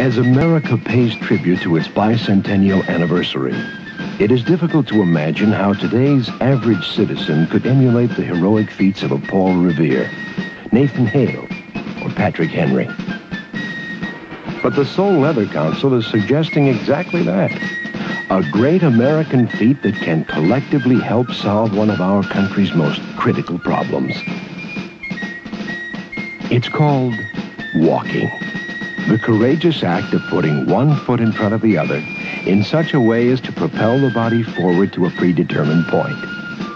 As America pays tribute to its bicentennial anniversary, it is difficult to imagine how today's average citizen could emulate the heroic feats of a Paul Revere, Nathan Hale, or Patrick Henry. But the Sole Leather Council is suggesting exactly that. A great American feat that can collectively help solve one of our country's most critical problems. It's called walking. The courageous act of putting one foot in front of the other in such a way as to propel the body forward to a predetermined point,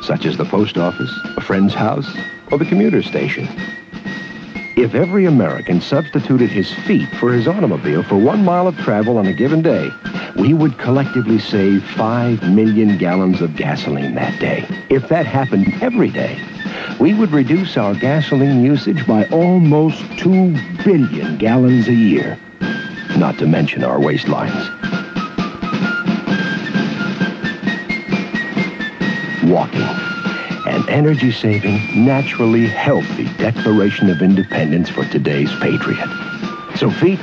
such as the post office, a friend's house, or the commuter station. If every American substituted his feet for his automobile for one mile of travel on a given day, we would collectively save 5 million gallons of gasoline that day. If that happened every day, we would reduce our gasoline usage by almost 2 billion gallons a year, not to mention our waistlines. Walking an energy-saving, naturally healthy declaration of independence for today's patriot. So feet,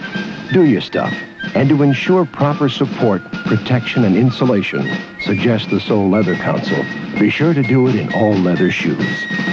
do your stuff. And to ensure proper support, protection, and insulation, suggest the Sole Leather Council. Be sure to do it in all leather shoes.